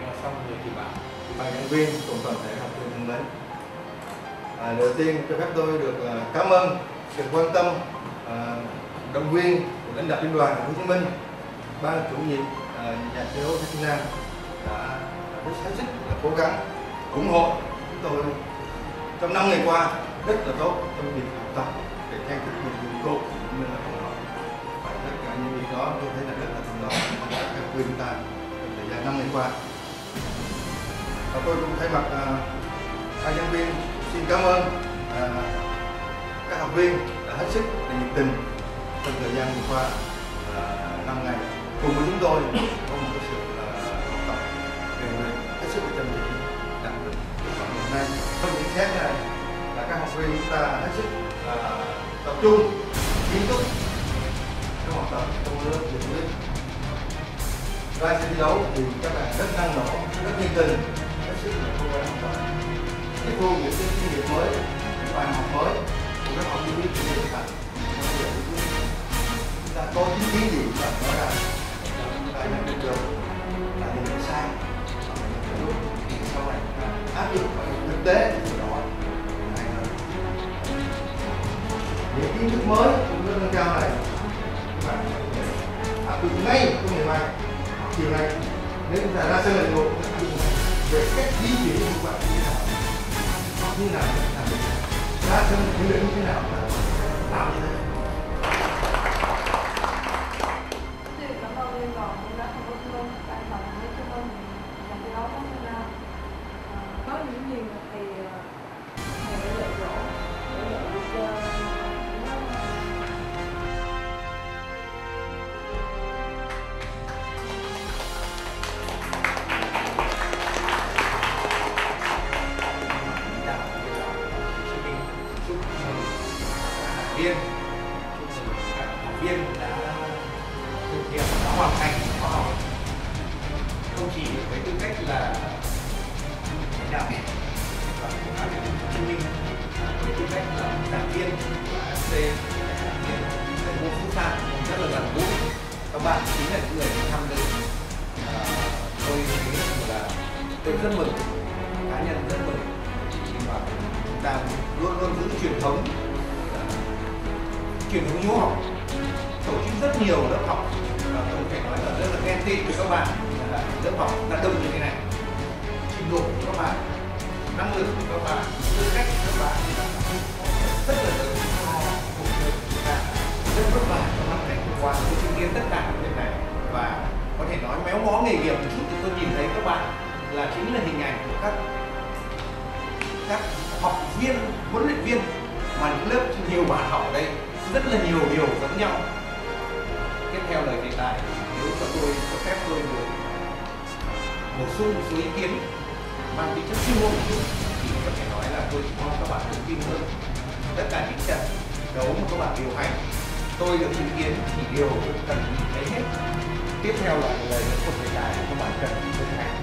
thế là xong rồi thì bạn ban giảng viên cùng toàn thể học viên thân mến à, đầu tiên cho phép tôi được uh, cảm ơn sự quan tâm uh, động viên của lãnh đạo liên đoàn Hồ Chí Minh ban chủ nhiệm uh, nhà thi đấu Việt Nam đã rất hết sức là cố gắng ủng hộ chúng tôi trong năm ngày qua rất là tốt trong việc học tập để trang thức một dụng cụ cũng như là phòng học và tất cả những việc đó tôi thấy là rất là thuận lợi cho các học viên chúng ta trong thời gian năm ngày qua và tôi cũng thay mặt à, ban giảng viên xin cảm ơn à, các học viên đã hết sức là nhiệt tình trong thời gian vừa qua à, năm ngày. Cùng với chúng tôi có một cái sự học tập về người hết sức là chăm chỉ đạt được kết quả hôm nay. Không những xét này là các học viên chúng ta hết sức tập trung, nghiêm túc trong học tập trong lớp nhiệt huyết ra sân thi đấu thì các bạn rất năng nổ, rất nhiệt tình sức là cố gắng học tập tiếp thu những cái kinh nghiệm mới những bài học mới của các học viên biết kinh nghiệm thật chúng ta có những kiến gì và nói ra chúng ta nhận định được là mình sai. Sau này chúng ta áp dụng vào thực tế những kiến thức mới cũng rất nâng cao này. Các bạn áp dụng ngay trong ngày mai. Chiều nay, nếu chúng ta ra sân lần một áp dụng ngay về cách di chuyển của các bạn như thế nào? Như nào làm được ra sân huấn luyện như thế nào là làm như thế Có những gì thì viên. Các học viên đã thực hiện, đã hoàn thành khóa học. Không chỉ với tư cách là lãnh đạo và cũng đã được chứng Minh với tư cách là giảng viên của AFC giảng viên tại môn cũng rất là gần gũi. Các bạn chính là những người tham dự. Tôi thấy là tôi rất mừng, cá nhân rất mừng. Và chúng ta luôn luôn giữ truyền thống truyền thống hiếu học, tổ chức rất nhiều lớp học. Và tôi phải nói là rất là ghen tị với các bạn là lớp học đã đông như thế này. Trình độ của các bạn, năng lực của các bạn, tư cách của các bạn rất là lớn cho cuộc chúng ta rất vất vả trong năm ngày vừa qua tôi chứng kiến tất cả những việc này. Và có thể nói méo mó nghề nghiệp một chút thì tôi nhìn thấy các bạn là chính là hình ảnh của các các học viên, huấn luyện viên mà những lớp nhiều bạn học ở đây rất là nhiều điều giống nhau. Tiếp theo lời thầy tài, nếu cho tôi, cho phép tôi được bổ sung một số ý kiến mang tính chất chuyên môn thì có thể nói là tôi chỉ mong các bạn tự tin hơn. Tất cả những trận đấu mà các bạn điều hành, tôi được chứng kiến thì đều cần nhìn thấy hết. Tiếp theo là lời dẫn của thầy tài các bạn cần thực hành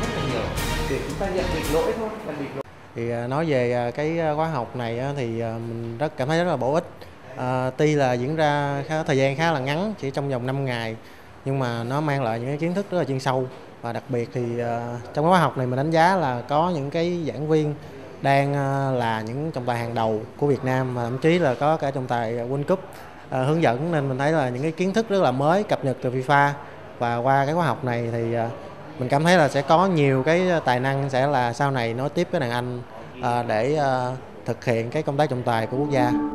rất là nhiều để chúng ta nhận định lỗi thôi, nhận định lỗi. Thì à, nói về à, cái à, khóa học này thì mình rất cảm thấy rất là bổ ích à, tuy là diễn ra khá, thời gian khá là ngắn chỉ trong vòng 5 ngày nhưng mà nó mang lại những cái kiến thức rất là chuyên sâu. Và đặc biệt thì uh, trong khóa học này mình đánh giá là có những cái giảng viên đang uh, là những trọng tài hàng đầu của Việt Nam và thậm chí là có cả trọng tài World Cup. Uh, hướng dẫn nên mình thấy là những cái kiến thức rất là mới cập nhật từ FIFA. Và qua cái khóa học này thì uh, mình cảm thấy là sẽ có nhiều cái tài năng sẽ là sau này nối tiếp cái đàn anh uh, để uh, thực hiện cái công tác trọng tài của quốc gia.